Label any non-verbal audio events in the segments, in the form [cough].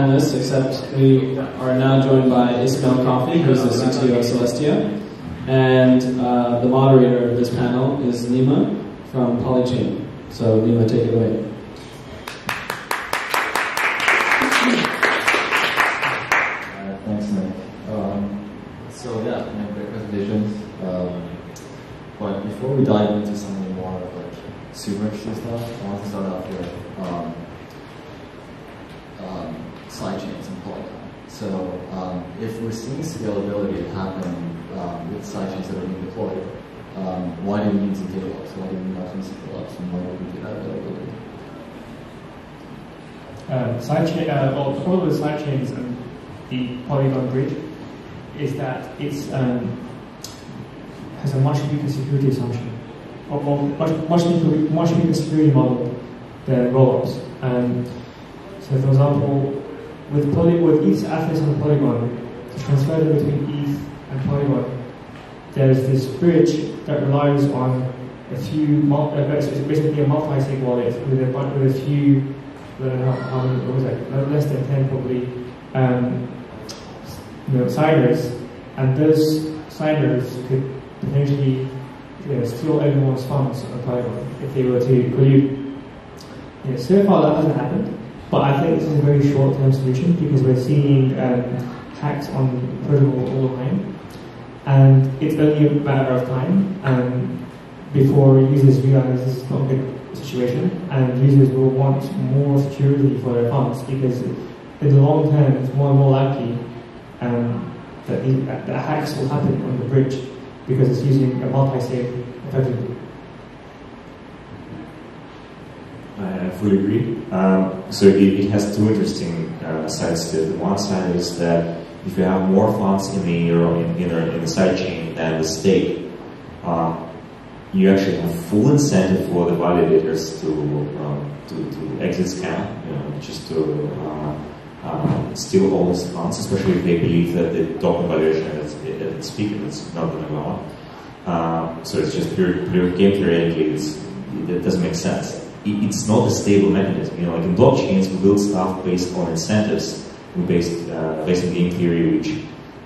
panelists, except we are now joined by Ismail Khoffi, who's the CTO of Celestia, and uh, the moderator of this panel is Nima from Polychain. So Nima, take it away. Thanks, Nick. Um, so yeah, great presentation. Um, but before we dive into some of more like super interesting stuff, I want to start off with um, um, sidechains and Polygon. So um, if we're seeing scalability happen um, with sidechains that are being deployed, um, why do we need zk rollups? Why do we not use zk rollups? And why do we get that availability? Um, sidechain, uh, well, the problem with sidechains and the Polygon bridge is that it's um, has a much bigger security assumption, or, or much much weaker, much weaker security model than rollups. Um, so, for example, with poly, with on the Polygon, to transfer them between ETH and Polygon, there's this bridge that relies on a few, uh, it's basically a multi-sig wallet with a, with a few, know how, many, was no, less than 10 probably, um, you know, signers, and those signers could potentially you know, steal everyone's funds on Polygon if they were to collude. You know, so far that hasn't happened, but I think is a very short-term solution because we're seeing um, hacks on protocol all the time, and it's only a matter of time um, before users realize this is not a good situation, and users will want more security for their funds because in the long term, it's more and more likely um, that, the, that hacks will happen on the bridge because it's using a multi-sig effectively. I fully agree. Um, so it, it, has two interesting uh, sides to it. The one side is that if you have more funds in the in, in, in the sidechain than the stake, uh, you actually have full incentive for the validators to um, to, to exit scam, you know, just to uh, uh, steal all these funds, especially if they believe that the token valuation at its speaking is not going to go on. Uh, so it's just pure, pure game theoretically, it doesn't make sense it's not a stable mechanism. You know, like in blockchains, we build stuff based on incentives, we based uh, based on game theory, which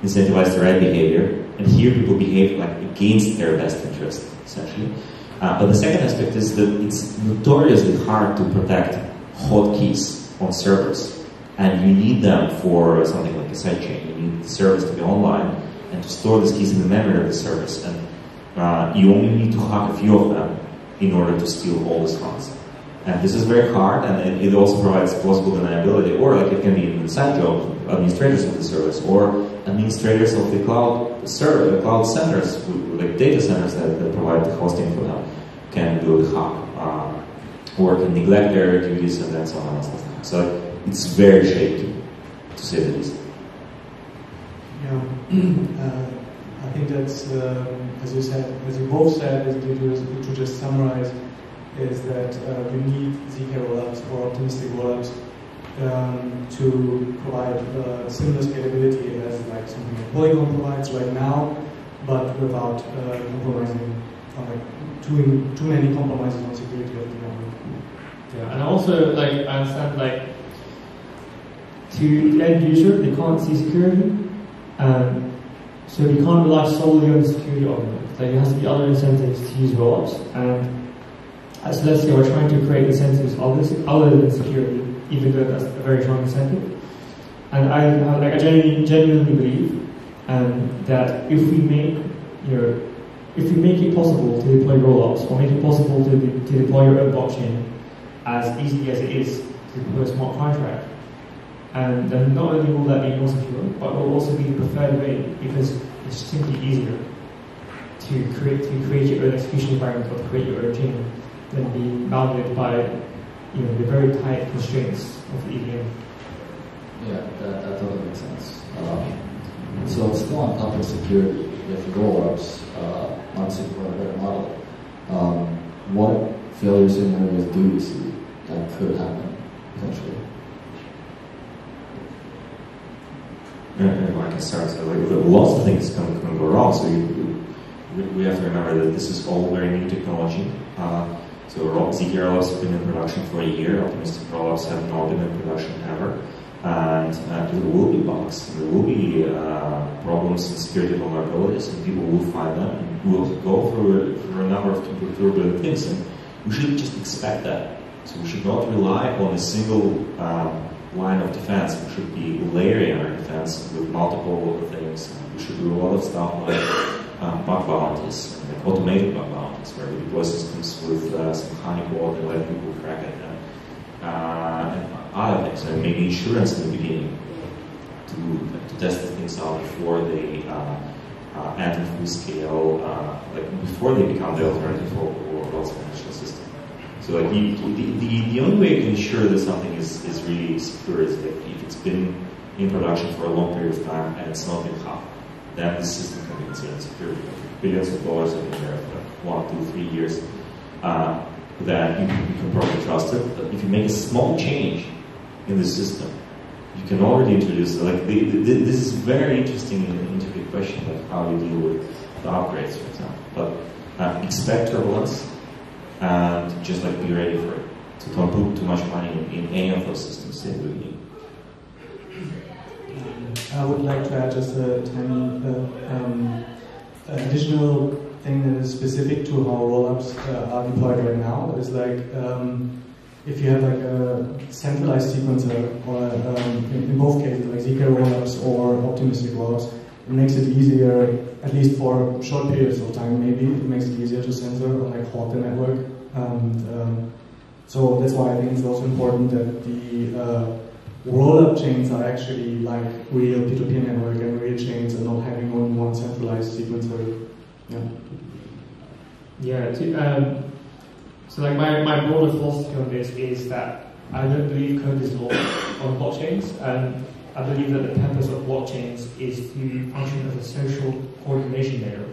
incentivize the right behavior. And here, people behave like against their best interest, essentially. Uh, but the second aspect is that it's notoriously hard to protect hotkeys on servers, and you need them for something like a sidechain. You need the service to be online and to store these keys in the memory of the service, and uh, you only need to hack a few of them in order to steal all these funds. And this is very hard, and it also provides plausible deniability, or like it can be an inside job, administrators of the service, or administrators of the cloud server, the cloud centers, like data centers that, that provide the hosting for them, can do the hack, uh, or can neglect their duties and then so on and so it's very shaky, to say the least. Yeah, [clears throat] uh, I think that's, uh, as you said, as you both said, to just summarize is that uh, we need ZK rollups or optimistic rollups um, to provide uh, similar scalability as like something that Polygon provides right now, but without uh, compromising, like too, too many compromises on security of the network. Yeah, and also like I understand like to the end user they can't see security, um, so we can't rely solely on the security argument. Like there has to be other incentives to use rollups and as let's say we're trying to create incentives other than security, even though that's a very strong incentive. And I, like, I genuinely, genuinely believe um, that if we make, you know, if we make it possible to deploy rollups or make it possible to, to deploy your own blockchain as easily as it is to deploy a smart contract, and then not only will that be more secure, but it will also be the preferred way because it's simply easier to create to create your own execution environment or to create your own chain than be bounded by you know, the very tight constraints of the EVM. Yeah, that, that totally makes sense. Um, so still on topic of security, if rollups uh, obviously for a better model, um, what failure scenarios do you see that could happen potentially? Yeah, I can start. So like, lots of things can, can go wrong. So you, we, we have to remember that this is all very new technology. Uh, so ZK rollups have been in production for a year. Optimistic rollups have not been in production ever. And there will be bugs, there will be uh, problems and security vulnerabilities, and people will find them, and we'll go through, through a number of vulnerability things, and we should just expect that. So we should not rely on a single um, line of defense. We should be layering our defense with multiple things. We should do a lot of stuff like um, bug bounties, like automated bug bounties, where we deploy systems with uh, some honeypot and let people crack it. Uh, and other things, and maybe insurance in the beginning to, to test things out before they uh, uh, enter full scale, uh, like before they become the alternative for, wealth financial system. So like the, the, the, only way to ensure that something is, is really secure is that if it's been in production for a long period of time and it's not been hacked, then the system can be considered secure. Billions of dollars have been there for one, two, three years. Uh, that you can, you can probably trust it. But if you make a small change in the system. You can already introduce, like, the, the, this is very interesting into the question, like how you deal with the upgrades, for example. But uh, expect turbulence and just like be ready for it. So don't put too much money in, in any of those systems in. I would like to add just a tiny uh, um, additional thing that is specific to how rollups uh, are deployed right now. Is like um, if you have like a centralized sequencer, or um, in, in, both cases, like ZK rollups or optimistic rollups, it makes it easier, at least for short periods of time, maybe it makes it easier to censor or like halt the network. And um, so that's why I think it's also important that the uh, rollup chains are actually like real P2P network and real chains and not having only one centralized sequencer. Yeah. Yeah. To, um, so like my, my broader philosophy on this is that I don't believe code is law on blockchains, and I believe that the purpose of blockchains is to function as a social coordination layer.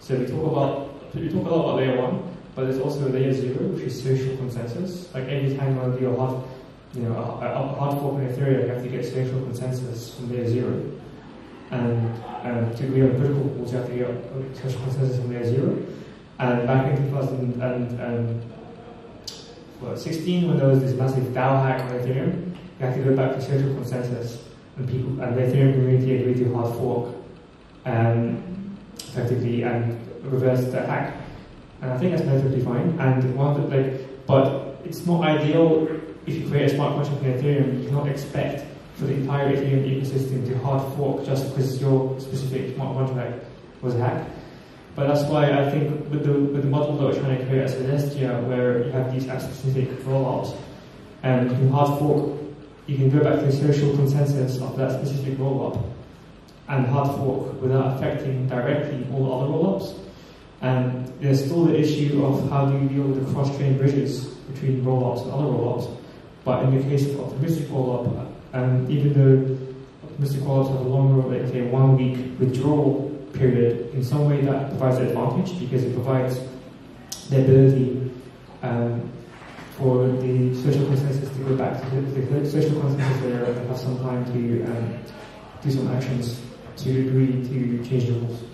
So we talk about we talk a lot about layer one, but there's also layer zero, which is social consensus. Like every time a hard, you know, a, hard fork in Ethereum, you have to get social consensus from layer zero. And um, to agree on critical rules, you have to get social consensus from layer zero. And back in 2000 and, and what, 16 when there was this massive DAO hack on Ethereum, you had to go back to social consensus and people and the Ethereum community agreed to hard fork um, effectively and reverse the hack. And I think that's perfectly fine. And one like, but it's not ideal if you create a smart contract in Ethereum, you cannot expect for the entire Ethereum ecosystem to hard fork just because your specific smart contract was hacked. But that's why I think with the, with the model that we're trying to create at Celestia, where you have these app-specific rollups, and you can hard fork, you can go back to the social consensus of that specific rollup and hard fork without affecting directly all other rollups. And there's still the issue of how do you deal with the cross-chain bridges between rollups and other rollups. But in the case of optimistic rollup, and even though optimistic rollups have a longer, like say, one week withdrawal period, in some way that provides an advantage because it provides the ability um, for the social consensus to go back to the, the social consensus there and have some time to um, do some actions to agree to change the rules.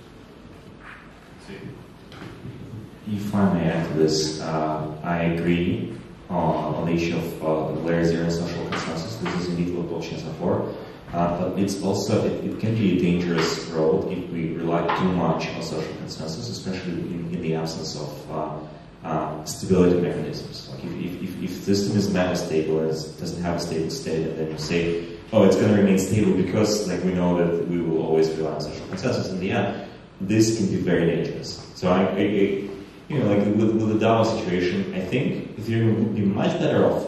If I may add to this, uh, I agree on, on the issue of uh, layer zero social consensus. This is indeed what blockchains are for. Uh, but it's also, it, it, can be a dangerous road if we rely too much on social consensus, especially in, in the absence of uh, uh, stability mechanisms. Like if, if, if, the system is meta-stable and doesn't have a stable state, and then you say, oh, it's going to remain stable because like we know that we will always rely on social consensus in the end, this can be very dangerous. So I, I you know, like with, with the DAO situation, I think Ethereum would be much better off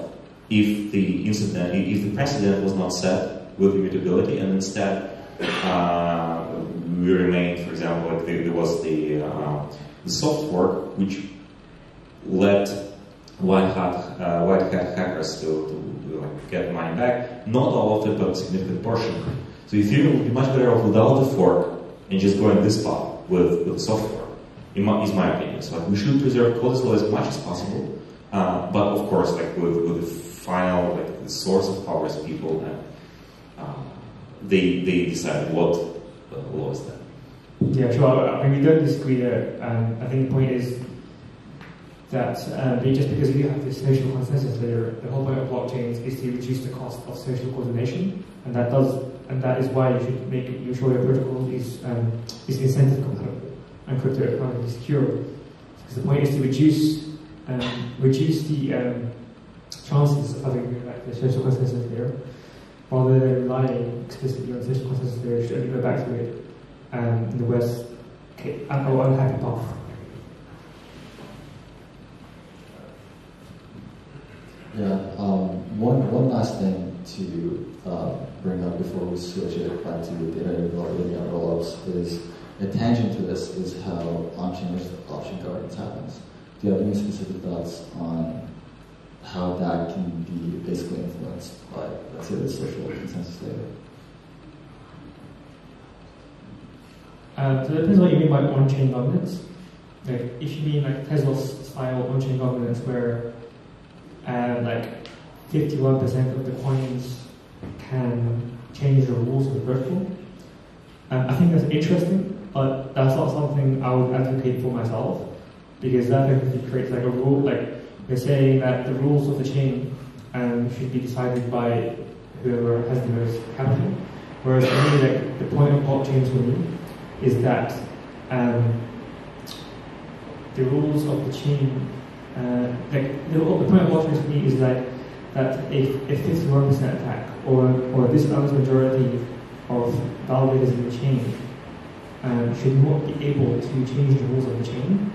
if the incident, if the precedent was not set with immutability, and instead uh, we remained, for example, like there, was the, uh, the soft fork which let white hat uh, white hat hackers to, to like, get money back. Not all of it, but a significant portion. So Ethereum would be much better off without the fork and just going this path with, with soft fork. In my, is my opinion. So like, we should preserve code as much as possible, uh, but of course, like with, with the final like the source of power is people and um, they they decide what uh, law is that. Yeah, sure. I mean, we don't disagree there. Um, I think the point is that um, just because you have this social consensus layer, the whole point of blockchains is to reduce the cost of social coordination, and that does and that is why you should make sure your protocol is um, is incentive compatible and cryptoeconomically secure. Because the point is to reduce um, reduce the um, chances of having like the social consensus layer, rather than relying explicitly on social consensus layer. Should only go back to it um, in the West. Okay, our unhappy path. Yeah, um, one, one last thing to uh, bring up before we switch it back to the data availability and rollups is a tangent to this is how on-chain option governance happens. Do you have any specific thoughts on how that can be basically influenced by, let's say, the social consensus layer? Uh, so depends what you mean by on-chain governance. Like, if you mean like Tezos style on-chain governance, where uh, like 51% of the coins can change the rules of the protocol. Um, I think that's interesting, but that's not something I would advocate for myself because that creates like a rule, like they're saying that the rules of the chain um, should be decided by whoever has the most capital. Whereas for me, like the point of blockchain for me is that um, the rules of the chain uh, like the, the point of watching to me is like that if a 51% attack or or this majority of validators in the chain um, should not be able to change the rules of the chain,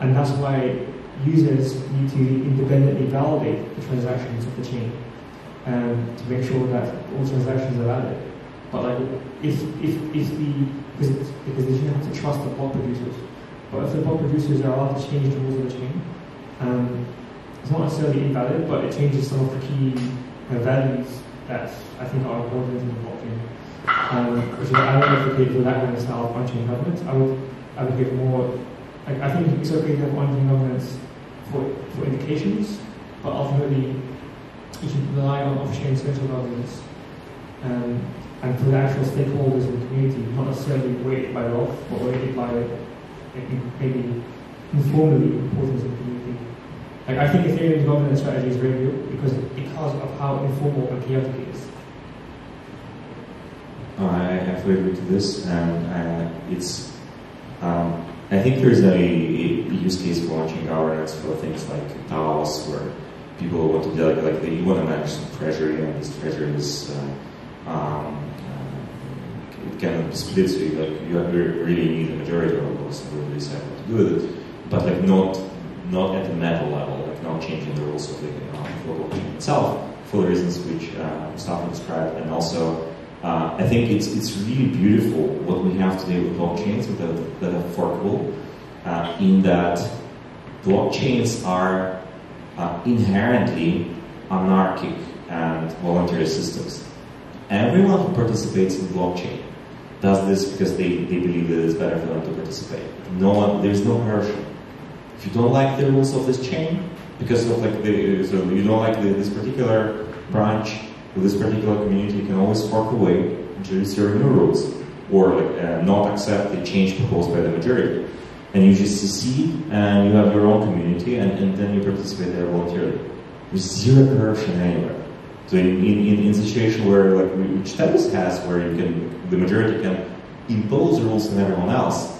and that's why users need to independently validate the transactions of the chain um, to make sure that all transactions are valid. But like, if if if the because because shouldn't have to trust the block producers, but if the block producers are allowed to change the rules of the chain, um, it's not necessarily invalid, but it changes some of the key uh, values that I think are important the blockchain. Um, so I would advocate for that kind of style of on-chain governance. I would advocate more, like, I think it's okay to have on-chain governance for, for indications, but ultimately you should rely on off-chain central governance um, and for the actual stakeholders in the community, not necessarily weighted by wealth, but weighted by maybe informally importance of the community. Like, I think Ethereum's governance strategy is very good because because of how informal and chaotic it is. Oh, I have to agree to this, and uh, it's. Um, I think there's a, a, use case for launching governance for things like DAOs, where people want to be like, they want to manage some treasury, and this treasury is uh, um, uh, it can split. So you, like you really need a majority of those, and really decide what to do with it but like not not at the meta level, like not changing the rules of the uh, blockchain itself for the reasons which uh, described, and also uh, I think it's it's really beautiful what we have today with blockchains with the, that are forkable, uh, in that blockchains are uh, inherently anarchic and voluntary systems. Everyone who participates in blockchain does this because they, they believe that it's better for them to participate. No one, there's no hierarchy. If you don't like the rules of this chain, because of like the, so you don't like the, this particular branch or this particular community, you can always fork away, introduce your new rules, or like, uh, not accept the change proposed by the majority. And you just secede, and you have your own community, and, and then you participate there voluntarily. There's zero corruption anywhere. So in, in, in, situation where like which Tezos has, where you can the majority can impose rules on everyone else,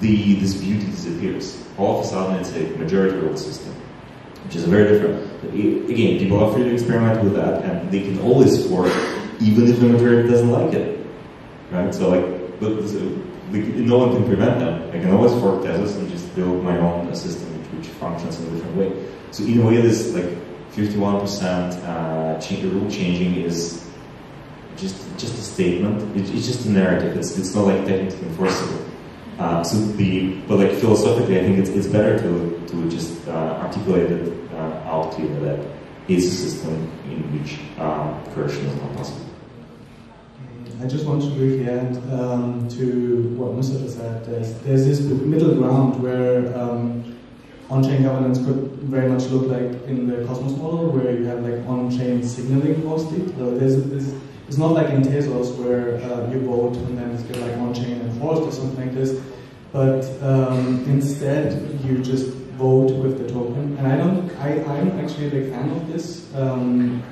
the this beauty disappears all of a sudden it's a majority rule system, which is very different. Again, people are free to experiment with that, and they can always fork, even if the majority doesn't like it, right? So like, but so, no one can prevent them. I can always fork Tezos and just build my own system which, which functions in a different way. So in a way, this like 51% uh, change, rule changing is just just a statement. It, it's just a narrative. It's, it's not like technically enforceable. Uh, so the, but like philosophically, I think it's, it's better to, to just uh, articulate it uh, out clearly that is a system in which um, coercion is not possible. I just want to briefly add um, to what Mustafa said. There's, there's this middle ground where um, on-chain governance could very much look like in the Cosmos model, where you have like on-chain signaling mostly. So there's, there's it's not like in Tezos where uh, you vote and then it's like on-chain or something like this. But um, instead, you just vote with the token. And I don't, I, I'm actually a big fan of this. Um,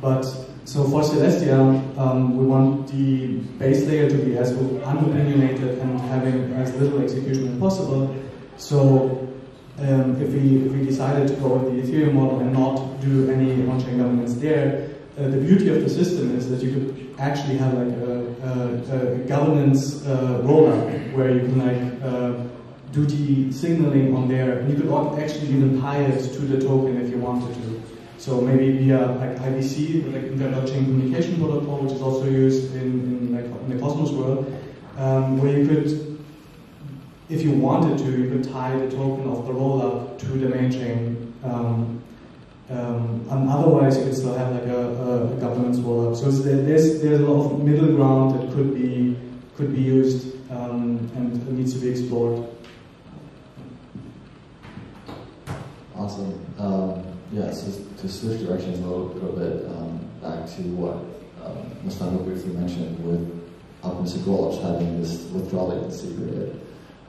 but so for Celestia, um, we want the base layer to be as unopinionated and having as little execution as possible. So um, if we if we decided to go with the Ethereum model and not do any on-chain governance there, uh, the beauty of the system is that you could actually have like a, a, a governance uh, rollup where you can like uh, do the signaling on there, and you could actually even tie it to the token if you wanted to. So maybe via like IBC, like inter-blockchain communication protocol, which is also used in, in, like, in the Cosmos world, um, where you could, if you wanted to, you could tie the token of the rollup to the main chain. Um, um, and otherwise, you could still have like a, a governance rollup. So there's there's a lot of middle ground that could be could be used um, and needs to be explored. Awesome. Um, yeah, so to switch directions a little, little bit um, back to what um, Mustafa briefly mentioned with optimistic rollups having this withdrawal latency period.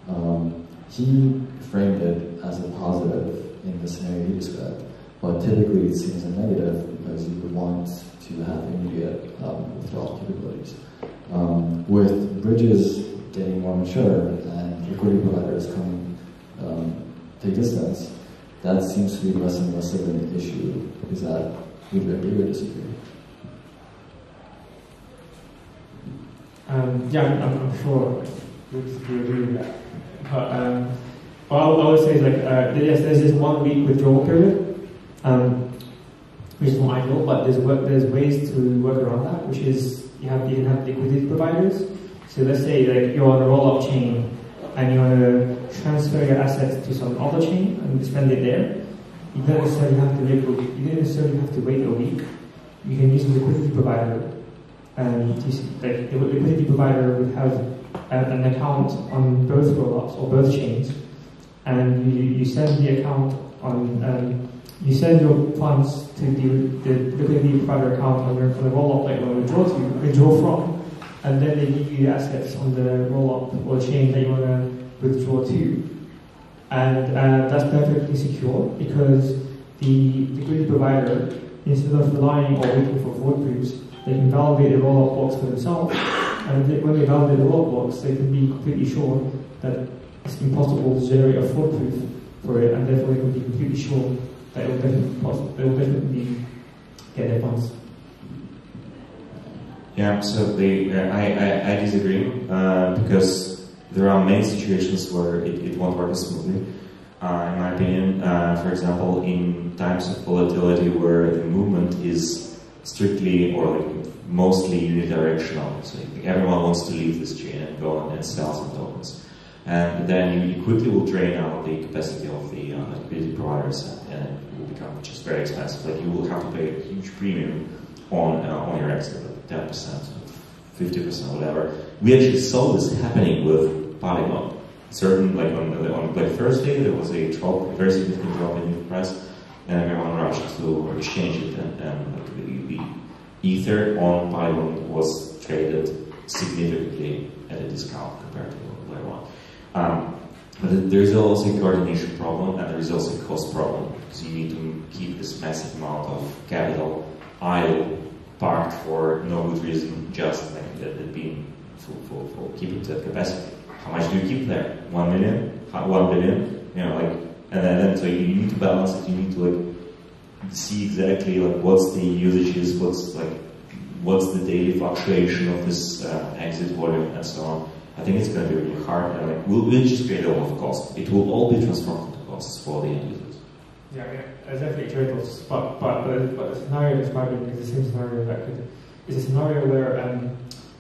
Um, he framed it as a positive in the scenario he described, but typically it seems a negative because you would want to have immediate um, withdrawal capabilities. Um, with bridges getting more mature and liquidity providers coming um, take distance, that seems to be less and less of an issue. Is that, would you agree or disagree? Um, yeah, I'm, I'm, sure we agree with that. But um, all I would say is like, uh, yes, there's this one week withdrawal period, um, which is not ideal, but there's there's ways to work around that, which is you have you can have liquidity providers. So let's say like you're on a roll-up chain and you want to transfer your assets to some other chain and spend it there, you don't necessarily have to wait. You don't necessarily have to wait a week. You can use a liquidity provider, and like the liquidity provider would have an account on both rollups or both chains, and you, you send the account on. Um, you send your funds to the, the liquidity provider account on, your, on the rollup that you want to withdraw to, withdraw from, and then they give you assets on the roll-up or chain that you want to withdraw to. And uh, that's perfectly secure because the liquidity provider, instead of relying or waiting for fraud proofs, they can validate the roll-up blocks for themselves. And they, when they validate the roll-up blocks, they can be completely sure that it's impossible to generate a fraud proof for it, and therefore they can be completely sure get their funds. Yeah, absolutely. uh, I, I, I, disagree uh, because there are many situations where it, it won't work as smoothly. Uh, in my opinion, uh, for example, in times of volatility where the movement is strictly or like mostly unidirectional, so everyone wants to leave this chain and go and sell some tokens. And then you, quickly will drain out the capacity of the uh, providers and, it will become just very expensive. Like you will have to pay a huge premium on, uh, on your exit. 10%, 50%, whatever. We actually saw this happening with Polygon. Certain, like on, on Black Thursday, there was a drop, a very significant drop in the price, and everyone rushed to exchange it, and, and like the, the Ether on Polygon was traded significantly at a discount compared to. Um, but there's also a coordination problem, and there's also a cost problem, because you need to keep this massive amount of capital idle parked for no good reason, just like the, the beam for, for, for keeping that capacity. How much do you keep there? One million? One billion? You know, like, and then, then so you need to balance it. You need to like see exactly like what's the usages, what's like what's the daily fluctuation of this uh, exit volume, and so on. I think it's going to be really hard, and like we'll, we'll just create a lot of cost. It will all be transformed into costs for the end users. Yeah, yeah, definitely trade-offs, but but but, but the scenario describing is the same scenario that could is a scenario where um,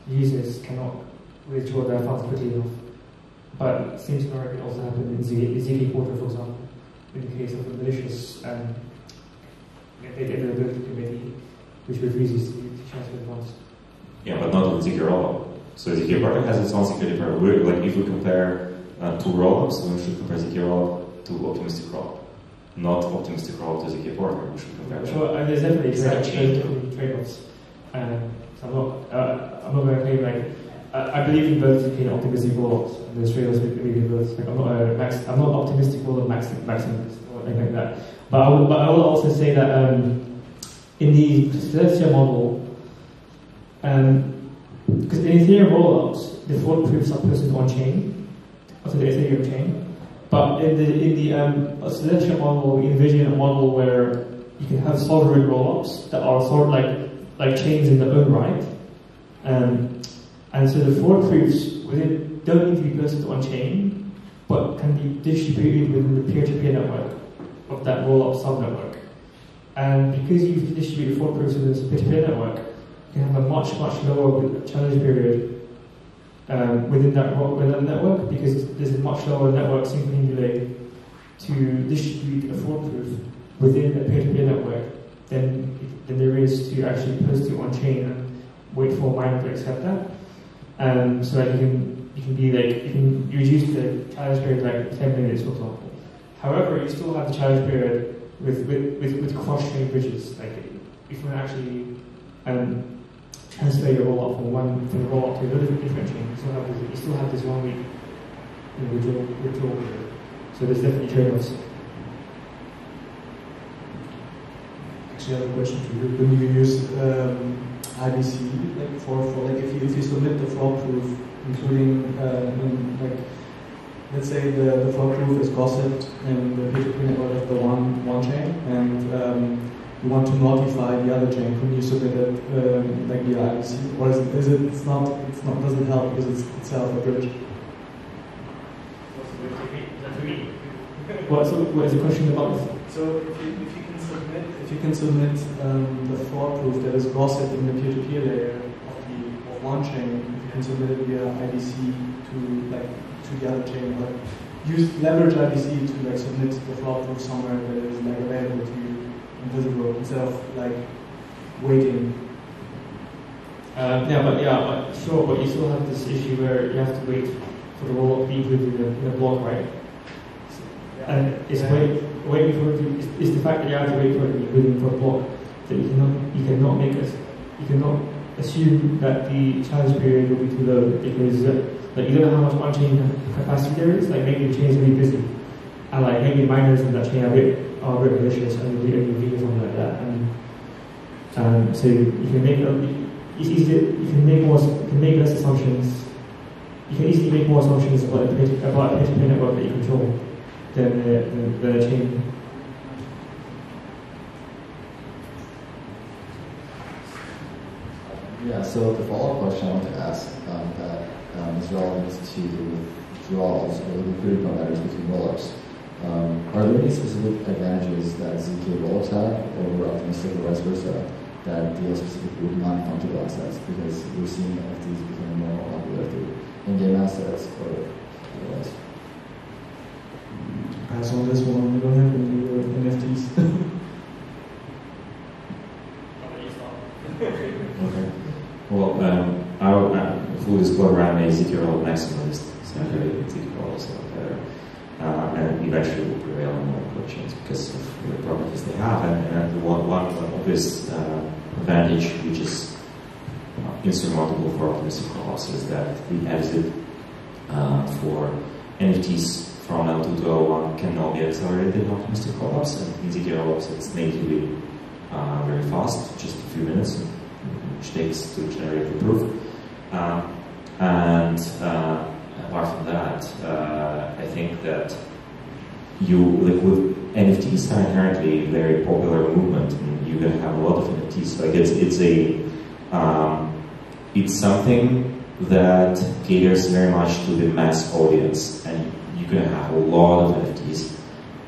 users cannot withdraw their funds quickly enough. But the same scenario can also happen in ZK Porter, for example, in the case of a malicious um, data availability committee, which refuses to, transfer funds. Yeah, but not ZK rollup. So ZK Porter has its own security parameter. Like if we compare uh, two rollups, we should compare ZK rollup to optimistic rollup not optimistic rollup to ZK Porter, we should compare Sure, and there's definitely trade, trade-offs. Um, so I'm not, uh, I'm not going to claim like, I, I believe in both ZK and optimistic rollups, and there's trade-offs between both. Like, I'm not a max, I'm not optimistic rollup max, maximalist or anything like that. But I, would, but I will also say that um, in the Celestia model, um, because in Ethereum rollups, the fault proofs are posted on chain, onto the Ethereum chain. But in the in the um, Celestia model, we envision a model where you can have sovereign rollups that are sort of like like chains in their own right. Um, and so the fault proofs within don't need to be posted on chain, but can be distributed within the peer-to-peer network of that rollup sub-network. And because you distribute the fault proofs within this peer-to-peer network, you have a much much lower challenge period um, within that within network because there's a much lower network synchrony delay to distribute a fault proof within a peer-to-peer network than than there is to actually post it on chain and wait for a miner to accept that. Um, so that you can you can be like you can reduce the challenge period like 10 minutes for example. However, you still have the challenge period with with, with, with cross-chain bridges. Like if you want to actually um, transfer your rollup from one from the rollup to another different chain, you still have this, you still have this one week know, withdrawal, withdrawal period. So there's definitely trade-offs. Actually, I have a question for you. When you use um, IBC, like for, for like if you if you submit the fraud proof, including uh, in, like let's say the, the fraud proof is gossiped in the peer-to-peer network of the one one chain, and um, you want to notify the other chain, can you submit it um, like via IBC, or is it, is it it's not it's not doesn't help because it's itself a bridge? What, so what is the question about? So if you, if you can submit if you can submit um, the fraud proof that is gossip in the peer-to-peer layer of the of one chain, if you can submit it via IBC to like to the other chain, like use leverage IBC to like submit the fraud proof somewhere that is like available to you invisible instead of like waiting. Um, yeah, but yeah, but sure, but you still have this issue where you have to wait for the roll of people in the, in the block, right? And it's wait, waiting for it to, it's, it's the fact that you have to wait for it to be waiting for a block that you cannot, you cannot make us, you cannot assume that the challenge period will be too low because uh, like you don't know how much on-chain capacity there is. Like maybe the chain is really busy, and like maybe miners in that chain are a bit are bit malicious and do anything or something like that. And um, so you can make it's easy. You can make more. You can make less assumptions. You can easily make more assumptions about a peer-to-peer network that you control than the, the, the chain. Yeah, so the follow-up question I want to ask um, that um, is relevant to withdrawals or liquidity providers between rollups. Um, are there any specific advantages that ZK rollups have over optimistic or vice versa that deal specifically with non-fungible assets? Because we're seeing NFTs becoming more and popular through in-game assets or otherwise. Pass on this one. We don't have any uh, NFTs. [laughs] Okay. Well, um, I, I fully disclosure I'm a ZK maximalist, so I'm very ZK also better. Uh, and eventually will prevail on more blockchains because of the properties they have. And, and the one, one obvious uh, advantage, which is uh, insurmountable for optimistic rollups, is that the exit uh, for NFTs from L2 to L1 can now be accelerated in optimistic rollups, and in rollups it's natively uh, very fast, just a few minutes, which takes to generate the proof. Um, and uh, apart from that, uh, I think that you, like with NFTs are inherently a very popular movement, and you're gonna have a lot of NFTs. Like it's it's a um, it's something that caters very much to the mass audience, and you're gonna have a lot of NFTs.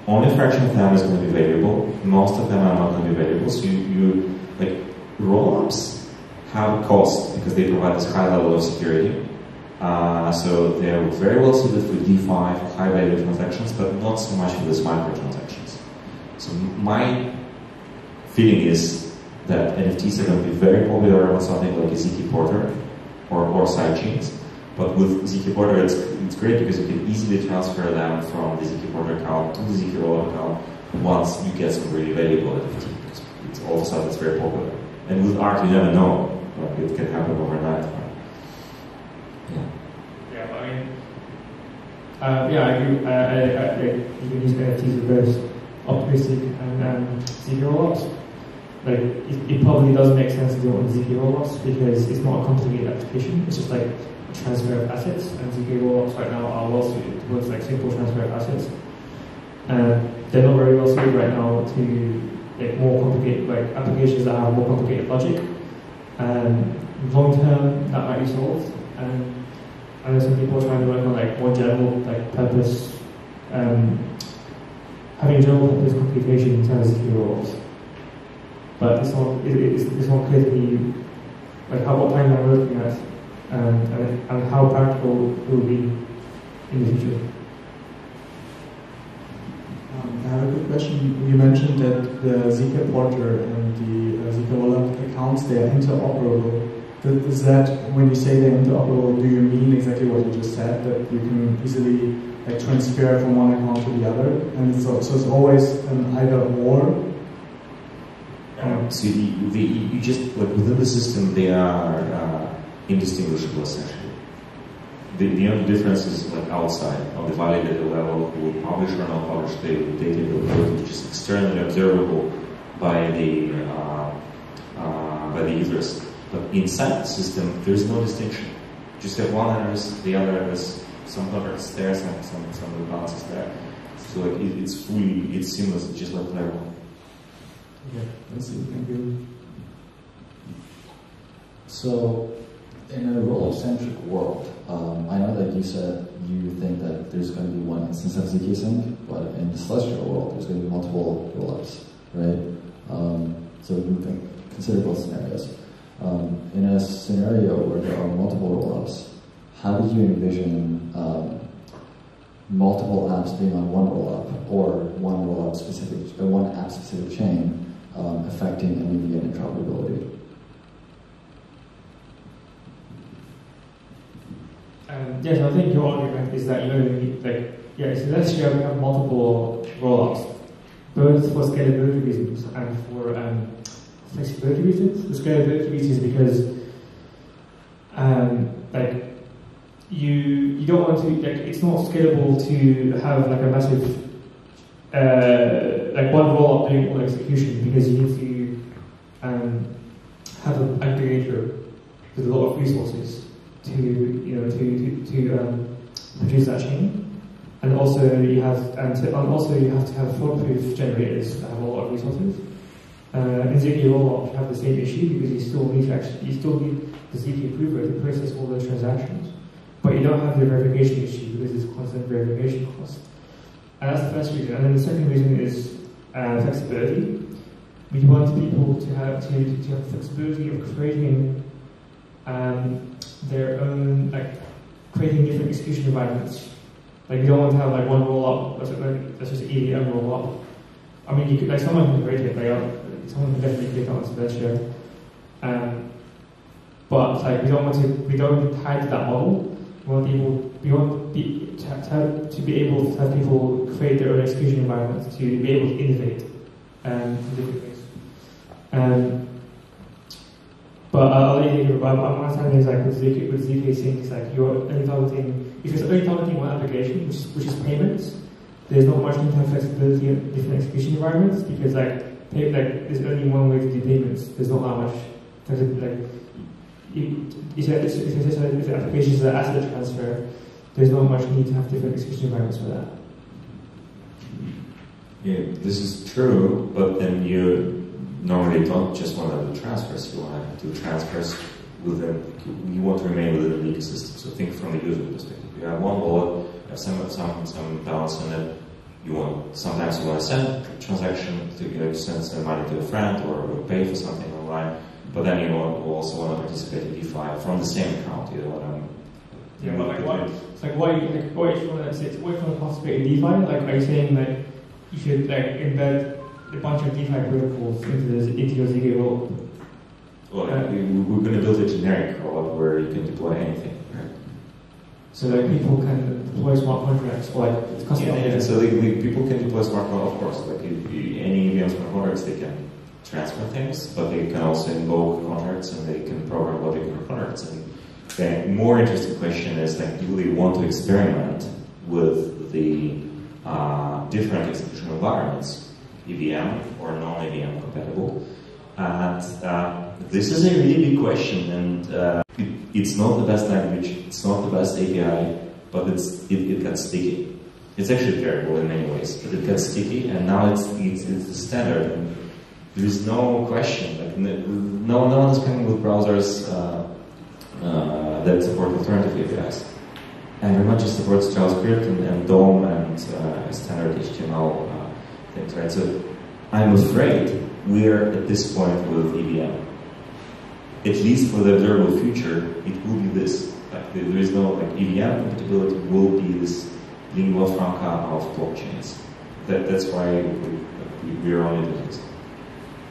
Only a fraction of them is to be variable. Most of them are not to be variable. So you, you like rollups have a cost because they provide this high level of security. Uh, so they're very well suited for DeFi, high value transactions, but not so much for these micro transactions. So my feeling is that NFTs are going to be very popular on something like a ZK Porter or, or sidechains. But with ZK Porter, it's, it's great because you can easily transfer them from the ZK Porter account to the ZK Rollup account once you get some really valuable NFT. It's all of a sudden it's very popular. And with art, you never know. Like it can happen overnight. Yeah. I mean, uh, yeah, I agree. I, I, can use NFTs as both optimistic and um, ZK rollups. like it, it probably doesn't make sense to do it on ZK rollups because it's not a complicated application. It's just like transfer of assets, and ZK rollups right now are well suited towards like simple transfer of assets. And they're not very well suited right now to like more complicated like applications that have more complicated logic. And long term, that might be solved. I know some people are trying to work on like more general like purpose, um, having general purpose computation in terms of ZK but it's not it, it's, it's not clear to me like how what time we're looking at and, and, and how practical it will be in the future. Um, I have a good question. You mentioned that the ZK porter and the uh, ZK rollup accounts they are interoperable. Is that when you say they're interoperable, do you mean exactly what you just said that you can easily like transfer from one account to the other, and so, so it's always an either or um, so the, the, you just like within the system they are uh, indistinguishable essentially. The, the only difference is like outside on the validator level who will publish or not publish the data which is externally observable by the uh, uh, by the users. But inside the system, there is no distinction. You just have one address, the other address, some contracts there, some some some balances there. So like it, it's fully it's seamless, just like level. Yeah, that's it. Thank you. So, in a role-centric world, um, I know that you said you think that there's going to be one instance of zkSync, but in the Celestia world, there's going to be multiple rollups, right? Um, so we can consider both scenarios. Um, in a scenario where there are multiple rollups, how did you envision um, multiple apps being on one rollup or one rollup specific, or one app specific chain um, affecting MEV and interoperability. Um, yes, I think your argument is that you know, like, let's say we have multiple rollups, both for scalability reasons and for um, flexibility reasons. The scalability reasons because, um, like, you you don't want to like it's not scalable to have like a massive uh, like one roll up doing all execution because you need to um, have an aggregator with a lot of resources to you know to to, to um, produce that chain. And also you have and, to, also you have to have flow-proof generators that have a lot of resources. Uh, ZK rollup have the same issue because you still need to actually you still need the ZK prover to process all those transactions. But you don't have the verification issue because it's constant verification cost. And that's the first reason. And then the second reason is uh, flexibility. We want people to have to, to have flexibility of creating um, their own like creating different execution environments. Like you don't want to have like one roll up. That's like that's just EVM roll up. I mean, you could like someone can create it. Like someone can definitely create it on Celestia. Um, but like we don't want to we don't tie to that model. We want people we want be, to, have, to be able to have people create their own execution environments to be able to innovate um, different ways. Um, but uh, I'll let you about my understanding is like with ZK, with zkSync, it's like you're only targeting, if you're only targeting one application, which is, which is payments, there's not much to have flexibility in different execution environments because like, pay, like there's only one way to do payments. There's not that much flexibility. Like, if, if, if, if the application is an asset transfer, there's not much need to have different execution environments for that. Yeah, this is true, but then you normally don't just want to do transfers. You want to do transfers within. You want to remain within the ecosystem. So think from the user perspective. You have one wallet, have some some some balance in it. You want sometimes you want to send a transaction to you know, send some money to a friend or, pay for something online, but then you also want to participate in DeFi from the same account. You want to yeah, but like why? It's like why? Like why you want to say why you want to participate in DeFi? Like are you saying like you should like embed a bunch of DeFi protocols into this into your ZK rollup? Well, uh, we, we're going to build a generic rollup where you can deploy anything, right? So that people can deploy smart contracts or like it's custom. Yeah, yeah. So they, they, people can deploy smart contracts, of course. Like any EVM smart contracts, they can transfer things, but they can also invoke contracts and they can program logic in contracts and the more interesting question is like, do we want to experiment with the uh, different execution environments, EVM or non-EVM compatible? And uh, this is a really big question, and uh, it, it's not the best language, it's not the best API, but it's, it, it got sticky. It's actually terrible in many ways, but it got sticky, and now it's, it's, it's the standard. And there is no question. Like no, no one is coming with browsers uh, uh, that support alternative APIs. And very much supports JavaScript and, and DOM and uh, standard HTML uh, things, right? So I'm afraid we're at this point with EVM. At least for the observable future, it will be this. There is no like EVM compatibility will be this lingua franca of blockchains. That, that's why we, we are on it.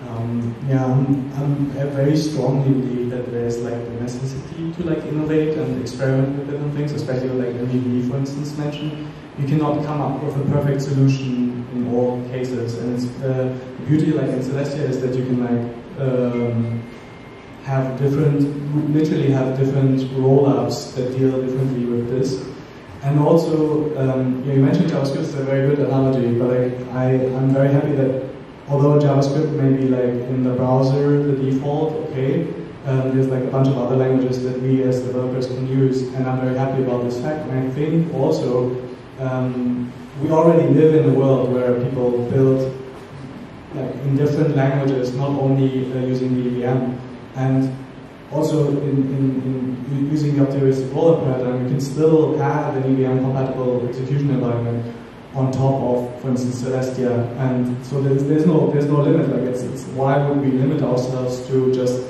Um, yeah, I'm, I'm, I very strongly believe that there's like the necessity to like innovate and experiment with different things, especially like MEV, for instance, mentioned. You cannot come up with a perfect solution in all cases, and it's, uh, the beauty like in Celestia is that you can like um, have different, literally have different roll-ups that deal differently with this. And also, um, you mentioned JavaScript is a very good analogy, but I, I'm very happy that although JavaScript may be like in the browser the default, okay, um, there's like a bunch of other languages that we as developers can use, and I'm very happy about this fact. And I think also um, we already live in a world where people build like, in different languages, not only uh, using EVM, and also in, in, in using the optimistic rollup paradigm, you can still have an EVM compatible execution environment on top of, for instance, Celestia. And so there's, there's no there's no limit. Like it's, it's why would we limit ourselves to just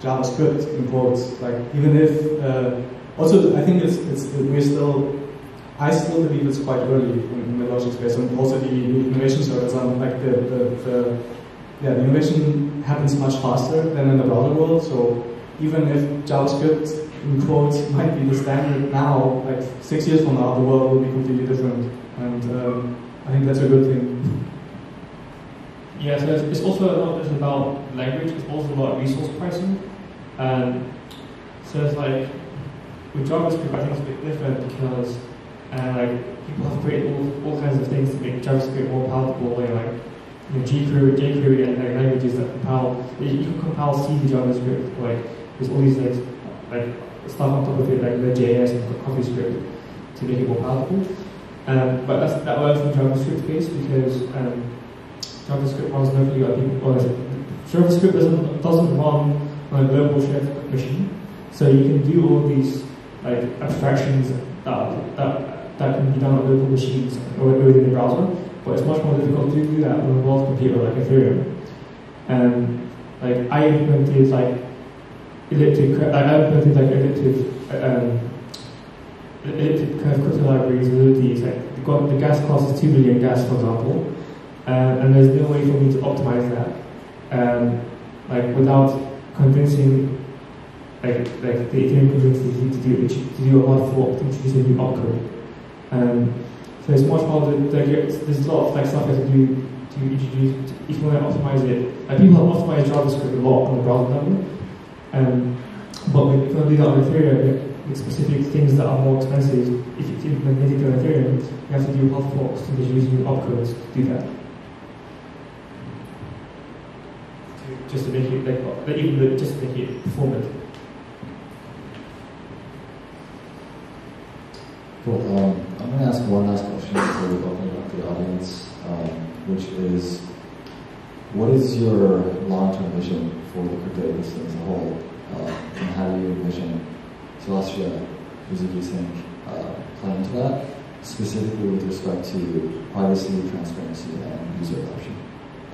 JavaScript in quotes? Like even if uh, also I think it's, it's we're still I still believe it's quite early in, in the logic space, and also the innovation circles are like the, the, the yeah the innovation happens much faster than in the browser world. So even if JavaScript in quotes [laughs] might be the standard now, like six years from now, the world will be completely different and um, I think that's a good thing. [laughs] Yeah, so it's, it's also not just about language, it's also about resource pricing. Um, so it's like, with JavaScript, I think it's a bit different because uh, like people have created all, all kinds of things to make JavaScript more palatable, like you know, jQuery, jQuery and like, languages that compile, you can compile C to JavaScript, like there's all these like, like stuff on top of it, like the JS and CoffeeScript to make it more powerful. Um, but that works in JavaScript case because um, JavaScript runs locally on people, or JavaScript doesn't, doesn't run on a global shared machine. So you can do all these like abstractions that, that, that can be done on local machines or within the browser, but it's much more difficult to do that on a world computer like Ethereum. And like I implemented like elliptic, I implemented like elliptic um, elliptic curve crypto libraries with these. Like the, the gas cost is 2 billion gas, for example, uh, and there's no way for me to optimize that, um, like without convincing like, like the Ethereum community to do, to do a hard fork to introduce a new opcode. Um, so it's much like, there's a lot of like stuff you have to do to introduce, if you want to optimize it. Like people have optimized JavaScript a lot on the browser level, um, but when you do that on Ethereum, specific things that are more expensive, if you implement native on Ethereum, you have to do hard forks to use new opcodes to do that. Just to make it like, even just to make it performant. Cool. Um, I'm going to ask one last question before we open up the audience, um, which is, what is your long-term vision for the crypto ecosystem as a whole, uh, and how do you envision Celestia or zkSync uh, playing into that, specifically with respect to privacy, transparency, and user adoption.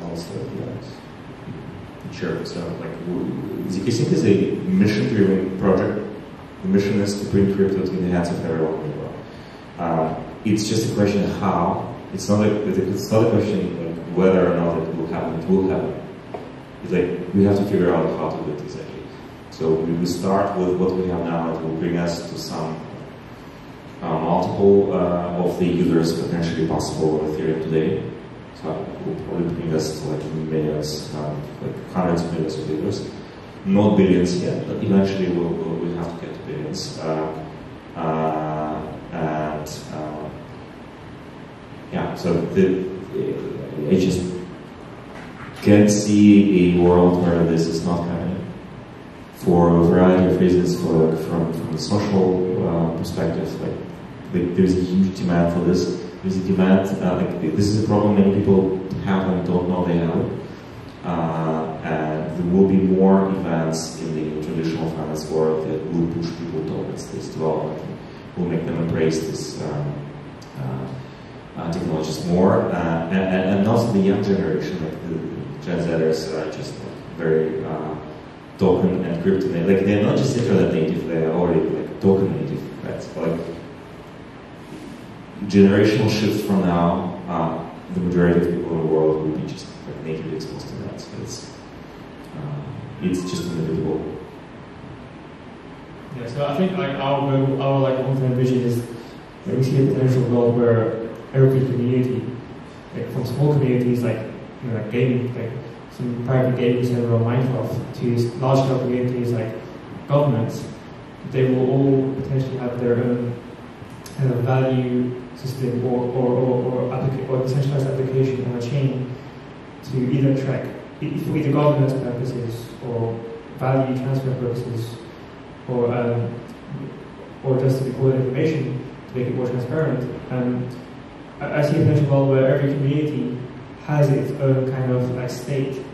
I'll start with you guys. Sure. So, like, zkSync is a mission-driven project. The mission is to bring crypto to the hands of everyone in the world. Uh, it's just a question of how. It's not a, it's not a question of whether or not it will happen. It will happen. It's like we have to figure out how to do it exactly. So we will start with what we have now. It will bring us to some uh, multiple uh, of the users potentially possible on Ethereum today. So it will probably bring us to like millions, um, like hundreds of millions of users. Not billions yet, but eventually we'll, we'll, have to get to billions. Uh, uh and uh, yeah, so the, it just can't see a world where this is not happening for a variety of reasons. For from from the social uh, perspective, like, like, there's a huge demand for this. There's a demand. Uh, like this is a problem many people have and don't know they have it. Uh, and there will be more events in the traditional finance world that will push people towards this development, will make them embrace this. Um, uh, uh, technologies more, uh, and, and, also the young generation, like the Gen Zers, are just like very uh, token and crypto native. Like they're not just internet native; they are already like token native. Right? Like generational shifts from now, the majority of people in the world will be just like natively exposed to that. So it's it's just inevitable. Yeah, so I think like our our like long-term vision is that we see a potential world where every community, like from small communities like you know, like gaming, like some private gaming server on Minecraft, to large-scale communities like governments, they will all potentially have their own kind of value system or or, or, or, applica- or decentralized application on a chain to either track for either governance purposes or value transfer purposes or um, or just to record information to make it more transparent. Um, I, see a potential where every community has its own kind of like state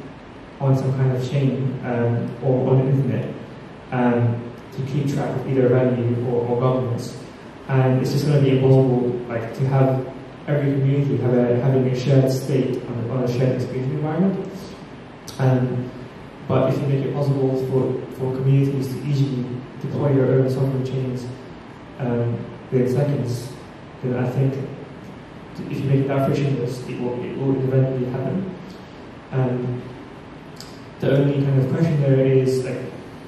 on some kind of chain um, or on the internet um, to keep track of either value or, or governance. And it's just going to be impossible like to have every community have a, having a shared state on a, on a shared execution environment. Um, but if you make it possible for, for communities to easily deploy their own software chains um, within seconds, then I think if you make it that frictionless, it will, it will eventually happen. Um, the only kind of question there is, like,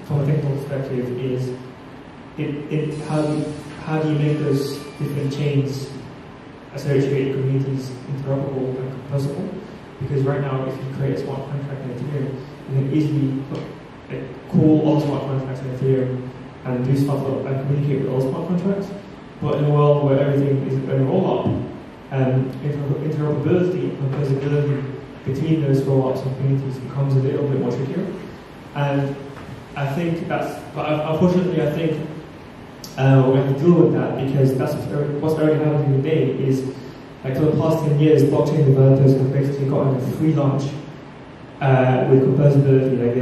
from a technical perspective, is it, it, how, do you, how do you make those different chains associated communities interoperable and composable? Because right now, if you create a smart contract in Ethereum, you can easily call all smart contracts in Ethereum and do stuff and communicate with all smart contracts. But in a world where everything is going to roll up, um, interoperability and composability between those roll-ups and communities becomes a little bit more trickier. And I think that's, but unfortunately, I think uh, we have to deal with that because that's what's already happening today is like for the past 10 years, blockchain developers have basically gotten a free lunch uh, with composability. Like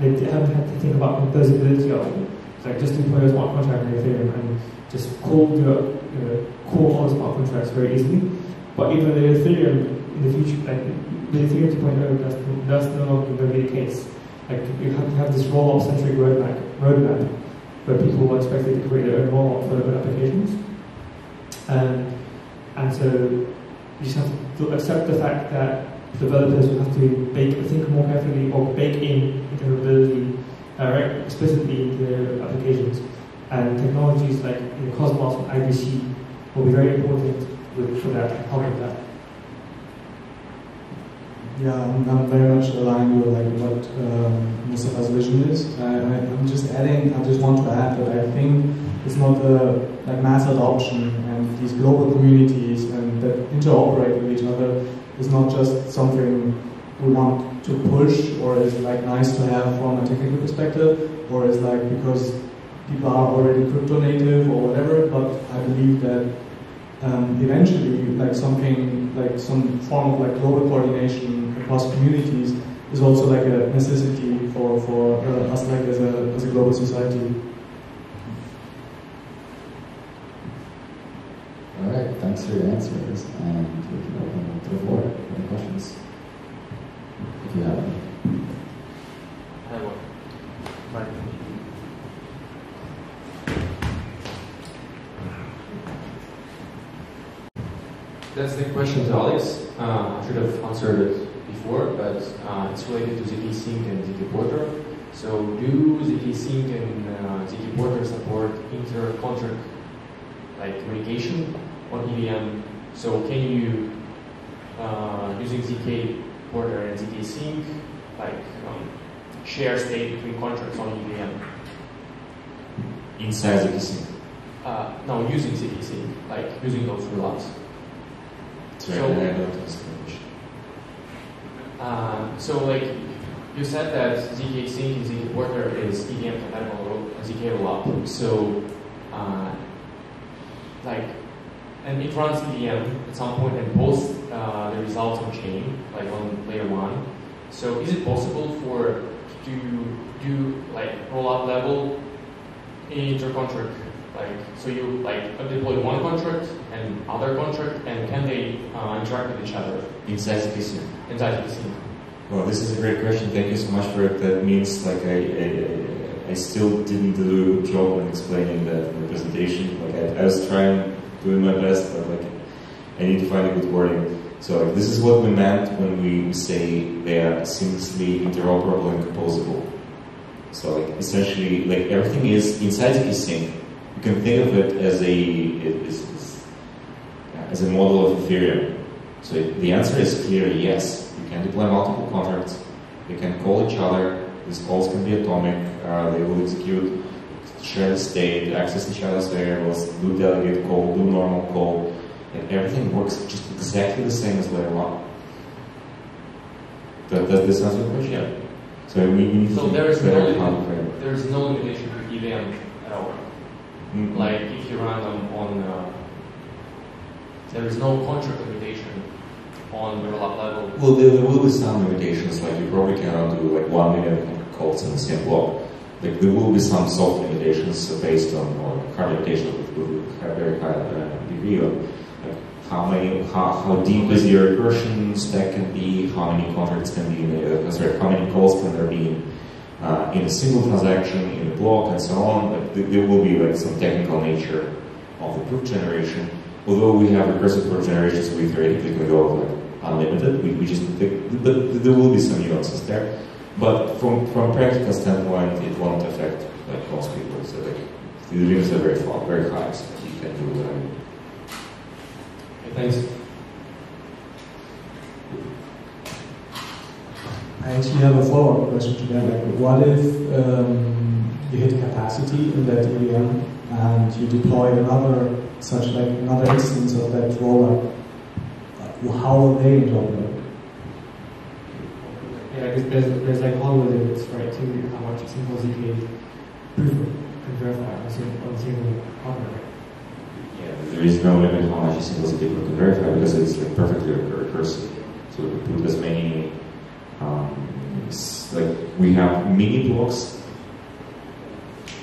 they, they haven't had to think about composability of it. It's like just deploy a smart contract in Ethereum and just call the uh, call all smart contracts very easily. But even the Ethereum in the future, like the Ethereum 2.0, that's, that's no longer going to be the case. Like you have to have this roll-up centric roadmap, roadmap where people are expected to create their own roll-up for their applications. Um, and so you just have to accept the fact that developers will have to bake, think more carefully or bake in interoperability direct, explicitly into their applications. And technologies like you know, Cosmos and IBC will be very important with, for that, help with that. Yeah, I'm, very much aligned with like what um, Mustafa's vision is. I, am just adding, I just want to add that I think it's not a like mass adoption and these global communities and that interoperate with each other is not just something we want to push or is like nice to have from a technical perspective or is like because people are already crypto native or whatever, but I believe that um, eventually, like something, like some form of like global coordination across communities is also like a necessity for, for uh, us like as a, as a global society. All right, thanks for your answers, and we can open to the floor for any questions, if you have any. I have one. That's the question to Alex. Uh, I should have answered it before, but uh, it's related to zkSync and ZK Porter. So do zkSync and uh, ZK Porter support inter-contract like communication on EVM? So can you, uh, using ZK Porter and zkSync, like um, share state between contracts on EVM? Inside zkSync? Uh, no, using zkSync, like using those rollups. So, Um, so like you said that zkSync and ZK Porter is EVM compatible ZK rollup. So uh, like and it runs EVM at some point and posts uh, the results on chain, like on layer one. So is it possible for to do like rollup level inter-contract? Like so you like deploy one contract and other contract, and can they uh, interact with each other Inside ZK inside the sync? Well, this is a great question. Thank you so much for it. That means like I, I, I still didn't do a good job in explaining that in the presentation. Like I, I was trying, doing my best, but like I need to find a good wording. So this is what we meant when we say they are seamlessly interoperable and composable. So like essentially, like everything is inside the sync. You can think of it as a as, as a model of Ethereum. So the answer is clear yes. You can deploy multiple contracts. They can call each other. These calls can be atomic. Uh, they will execute, share the state, access each other's variables, do delegate call, do normal call. And everything works just exactly the same as layer one. Does, does this answer your question? Yeah. So we need to So think there is no to limit, there is no limitation to EVM at all. Mm. Like if you run them on, uh, there is no contract limitation on the rollup level. Well, there, there will be some limitations, like you probably cannot do like one million calls in the same block. Like there will be some soft limitations based on or hard limitations will have very high uh, degree how many, how, how deep is your recursion stack can be, how many contracts can be in a, uh, sorry, how many calls can there be in, uh, in a single transaction, in a block, and so on. Like there, will be like some technical nature of the proof generation. Although we have recursive proof generation, so we theoretically can go like unlimited. We, we just but there will be some nuances there. But from from practical standpoint, it won't affect like most people. So like the limits are very far, very high, so you can do whatever. Thanks. I actually have a follow-up question to that. Like, what if um, you hit capacity in that EVM and you deploy another such like another instance of that rollup? Uh, How will they interoperable? Yeah, because there's, there's like hardware limits, right, to how much ZK proof can verify on a single, on a single hardware. There is no limit how much a single ZK can verify because it's like perfectly recursive. So we put as many, um, like we have mini blocks,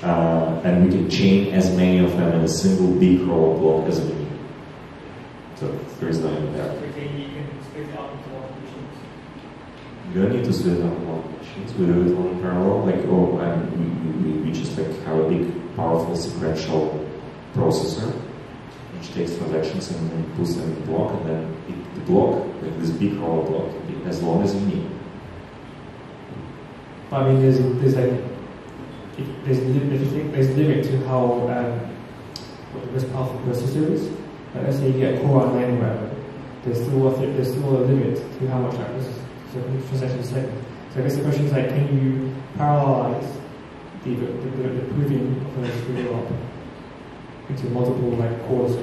uh, and we can chain as many of them in a single big row block as we need. So there is no limit there. So you can, you can split it up into multiple machines. You don't need to split up one machines. We do it all in parallel. Like, oh, and we, we, we just like have a big, powerful sequential processor takes transactions and, then puts them in the block, and then it, the block, like this big hollow block, as long as you need. But I mean, there's, there's like, there's, if you think there's limit to how, um, what the most powerful processor is. Like let's say you get a Core i9 or there's still a, there's still a limit to how much like this is second. So I guess the question is like, can you parallelize the, the, the, the proving of a screw up into multiple like cores?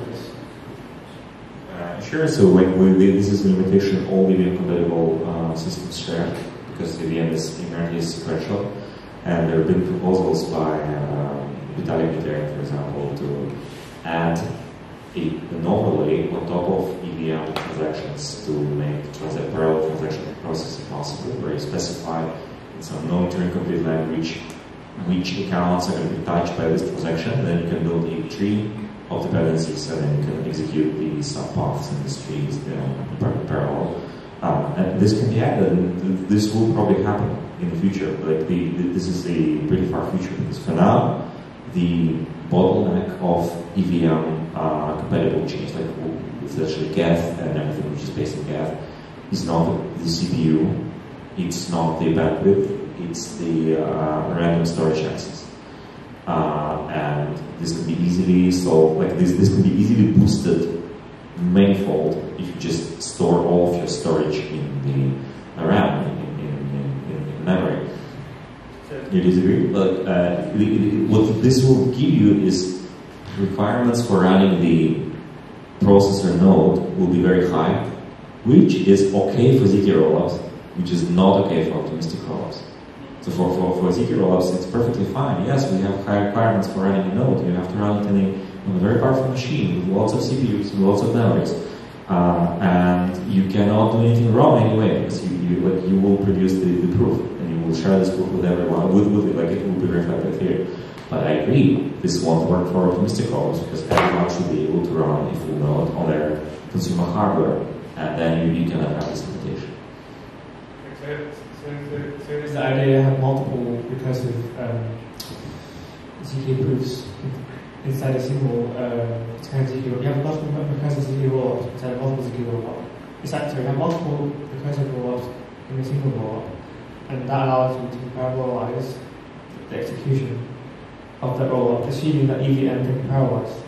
Uh, sure. So like with the, this is a limitation all EVM compatible uh, systems share because EVM is inherently sequential, and there have been proposals by uh, Buterin, for example, to add a, an overlay on top of EVM transactions to make parallel transaction processing possible, where you specify in some non-Turing complete language which accounts are going to be touched by this transaction, then you can build a tree of dependencies and then you can execute the subpaths in these trees you parallel. Um, and this can be added, and this will probably happen in the future. Like the, the, this is a pretty far future because for now, the bottleneck of EVM uh, compatible chains, like essentially Geth and everything which is based on Geth, is not the CPU, it's not the bandwidth, it's the uh, random storage access. Uh, and this could be easily solved, like this, this can be easily boosted manifold if you just store all of your storage in the RAM, in, in, in, in, memory. You disagree? But uh, what this will give you is requirements for running the processor node will be very high, which is okay for ZK rollups, which is not okay for optimistic rollups. So for, for, for ZK rollups, it's perfectly fine. Yes, we have high requirements for running a node. You have to run it in a, on a very powerful machine with lots of CPUs and lots of memories. Uh, and you cannot do anything wrong anyway, because you, you, you will produce the, the proof, and you will share this proof with everyone, with, with like it will be reflected here. But I agree, this won't work for optimistic rollups, because everyone should be able to run a full node on their consumer hardware, and then you, you cannot have this limitation. So is the idea to have multiple recursive um, ZK proofs inside a single uh, of ZK You have multiple recursive ZK rollups inside multiple ZK rollup. It's like, so you have multiple recursive rollups in a single rollup, and that allows you to parallelize the execution of that rollup, assuming that EVM can be parallelized.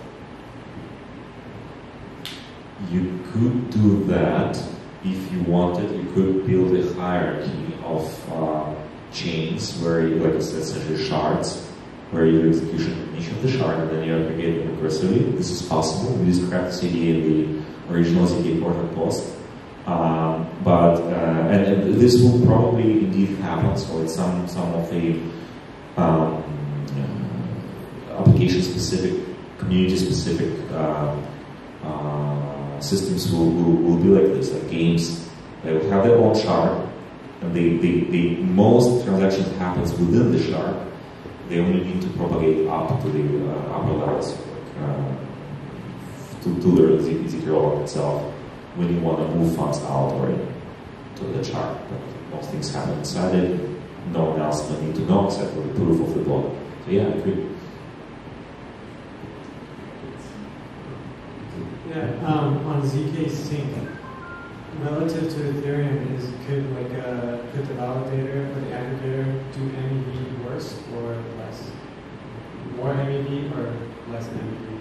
You could do that if you wanted. You could build a hierarchy of uh, chains where you, like essentially shards, where you execution each of the shard and then you aggregate them recursively. This is possible. We use CraftCD in the original ZK Porter post. Um, but uh, and, and, this will probably indeed happen. So it's some some of the um, application specific, community specific. Uh, uh, systems will, will, will be like this, like games. They will have their own shard, and the, the, the most transactions happens within the shard. They only need to propagate up to the uh, upper levels, uh, to, to the ZK itself when you want to move funds out or to the chart. But most things happen inside it. No one else will need to know except for the proof of the block. So yeah, I agree. Yeah, um, on zkSync, relative to Ethereum, is could like uh, could the validator or the aggregator do MEV worse or less? More MEV or less MEV?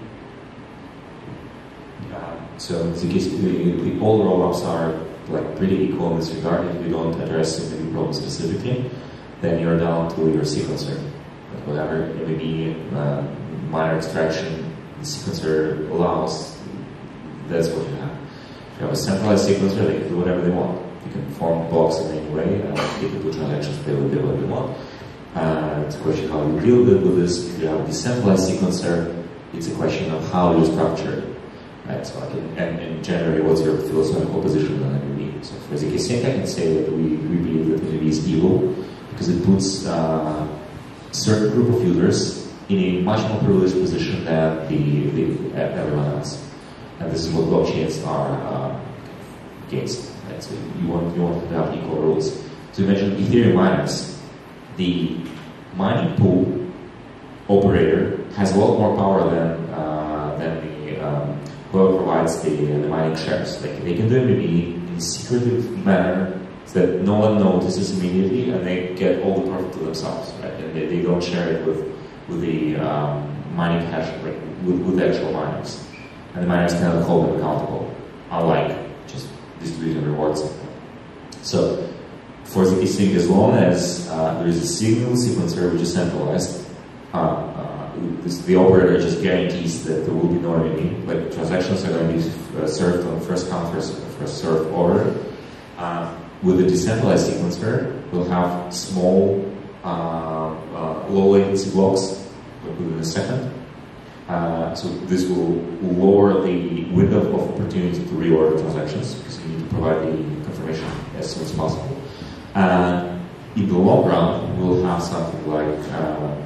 Uh, so the, the, the all rollups are like pretty equal in this regard. If you don't address MEV problem specifically, then you're down to your sequencer. Like whatever MEV uh, miner extraction the sequencer allows, that's what you have. You have a centralized sequencer, they can do whatever they want. You can form blocks in any way, and you can do transactions they will do what they want. And it's a question how you deal with this. If you have a decentralized sequencer, it's a question of how you structure it. Right? So in, and, and generally, what's your philosophical position on MEV? So for zkSync, I can say that we, we believe that MEV is evil because it puts uh, a certain group of users in a much more privileged position than the, the everyone else. And this is what blockchains are uh, against. Right? So you want, you want to have equal rules. So imagine Ethereum miners. The mining pool operator has a lot more power than, uh, than the um, whoever provides the, the mining shares. Like they can do it in a secretive manner so that no one notices immediately and they get all the profit to themselves, right? And they, they don't share it with, with the um, mining hash, like with, with the actual miners and the miners cannot hold them accountable, unlike just distributing rewards. So for zkSync, as long as uh, there is a single sequencer which is centralized, uh, uh, the operator just guarantees that there will be no MEV. Like transactions are going to be uh, served on first come, first, first served order. Uh, with a decentralized sequencer, we'll have small, uh, low latency blocks within a second uh, so this will lower the window of opportunity to reorder transactions because you need to provide the confirmation as soon as possible. And in the long run, we'll have something like uh,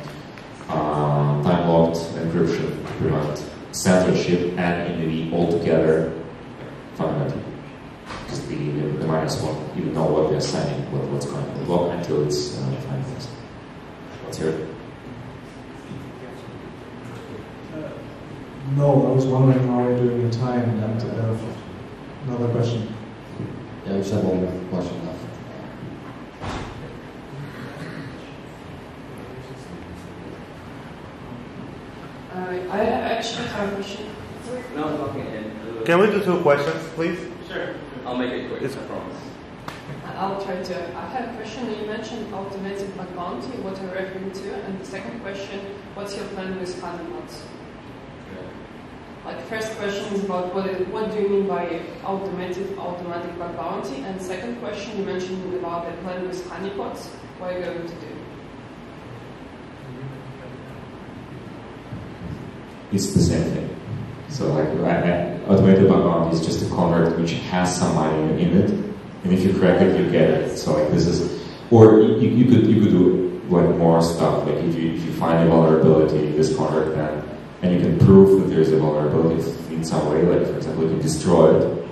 uh, time-locked encryption to prevent censorship and MEV altogether fundamentally. Because the, the, the, miners won't even know what they're signing, what, what's going on until it's uh, finalized. What's your No, I was wondering how you're doing the time and uh, another question. Yeah, we just have one more question left. Uh, I actually have a question. No, okay. Can we do two questions, please? Sure. I'll make it quick, It's- I promise. I'll try to. I have a question. You mentioned automated bug bounty. What are you referring to? And the second question, what's your plan with hazards? First question is about what, it, what do you mean by automated automatic bug bounty? And second question, you mentioned about the plan with honeypots. What are you going to do? It's the same thing. So like automated bug bounty is just a contract which has some money in it, and if you crack it, you get it. So like this is, or you, you could you could do like more stuff. Like if you if you find a vulnerability in this contract, then and you can prove that there's a vulnerability in some way, like for example, you can destroy it,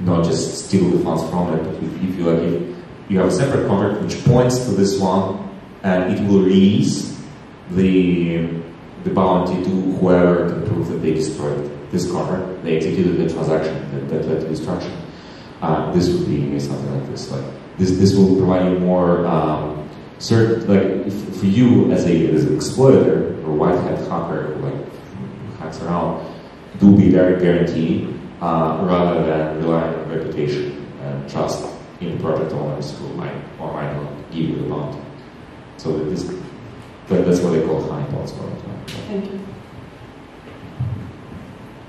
not just steal the funds from it, but if, if you like, if you have a separate contract which points to this one, and it will release the the bounty to whoever can prove that they destroyed this contract, they executed the transaction that, that led to destruction. Uh, this would be something like this. Like this, this will provide you more um, certain. Like if, for you as a as an exploiter or white hat hacker, like hacks around, it will be very guaranteed uh, rather than relying on reputation and trust in the project owners who might or might not give you the bounty. So that this, that, that's what they call honeypots. Thank you.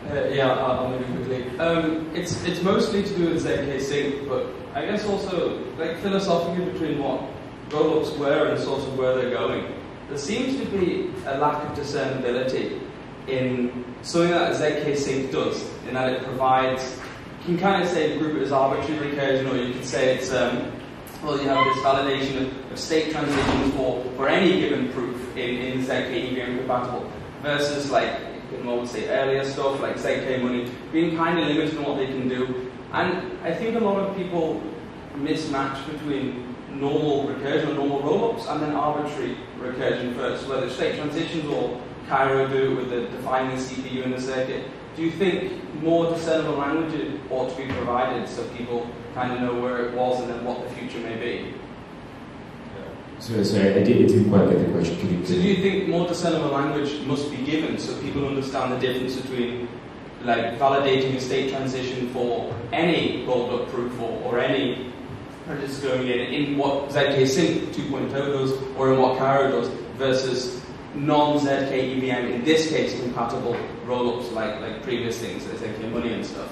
Uh, yeah, I'll, I'll maybe quickly. Um, it's it's mostly to do with zkSync, but I guess also like philosophically between what rollups were and sort of where they're going. There seems to be a lack of discernibility in something that zkSync does, in that it provides, you can kind of say group it as arbitrary recursion, or you could say it's, um, well, you have this validation of, of, state transitions for, for any given proof in, in ZK EVM compatible, versus like, can almost say earlier stuff, like ZK money, being kind of limited in what they can do. And I think a lot of people mismatch between normal recursion or normal rollups and then arbitrary recursion first, whether state transitions or Cairo do with the defining the CPU in the circuit. Do you think more discernible language ought to be provided so people kind of know where it was and then what the future may be? Sorry, sorry, I, did, I didn't quite get the question. So do you think more discernible language must be given so people understand the difference between like validating a state transition for any rolled up proof or, or any going in in what zkSync 2.0 does or in what Cairo does versus non-ZK EVM, in this case compatible rollups like, like previous things, like ZK Money and stuff.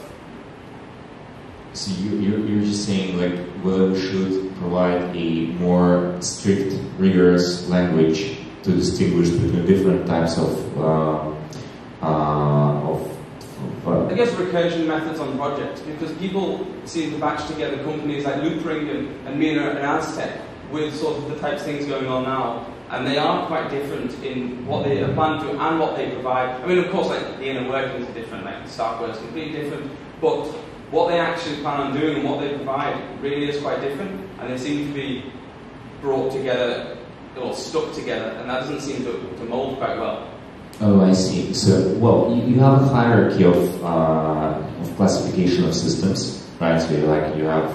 So you, you're, you're just saying like we should provide a more strict, rigorous language to distinguish between different types of uh, uh, of uh, I guess recursion methods on projects because people seem to batch together companies like Loopring and, and Mina and Aztec with sort of the types of things going on now and they are quite different in what they plan to and what they provide. I mean, of course, like the inner workings are different, like Starkware is completely different, but what they actually plan on doing and what they provide really is quite different, and they seem to be brought together or stuck together, and that doesn't seem to, to mold quite well. Oh, I see. So, well, you, you have a hierarchy of, uh, of classification of systems, right? So, like you have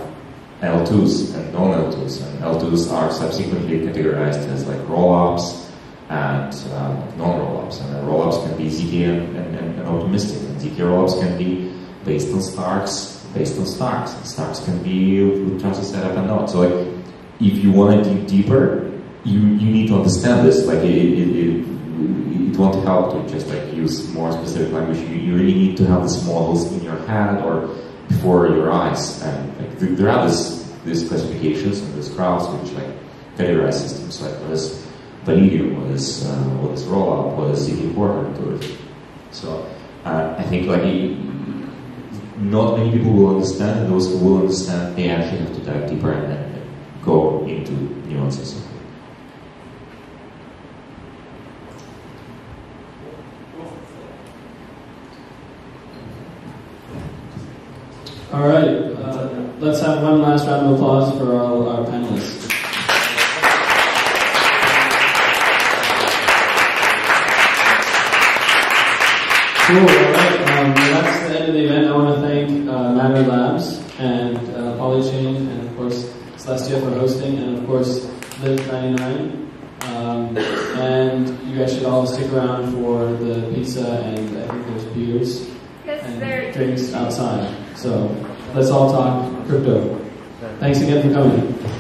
L2s and non-L2s, and L2s are subsequently categorized as like rollups and um, non-rollups, and rollups can be ZK and, and, and, optimistic, and ZK rollups can be based on Starks, based on Starks, and Starks can be with trusted setup and not. So like, if you want to dig deeper, you, you need to understand this, like it, it, it, it won't help to just like use more specific language, you, you really need to have these models in your head or before your eyes. And there are this, these classifications and these crowds which like categorize systems like what is Validium, what is uh, what is rollup, what is ZK Porter to it. So uh, I think like not many people will understand, and those who will understand, they actually have to dive deeper and, and go into nuances. All right, uh, let's have one last round of applause for all our panelists. Cool, all right, um, that's the end of the event. I want to thank uh, Matter Labs and uh, Polychain and of course Celestia for hosting and of course Live99. Um, and you guys should all stick around for the pizza and I think there's beers yes, and drinks outside. So let's all talk crypto. Thanks again for coming.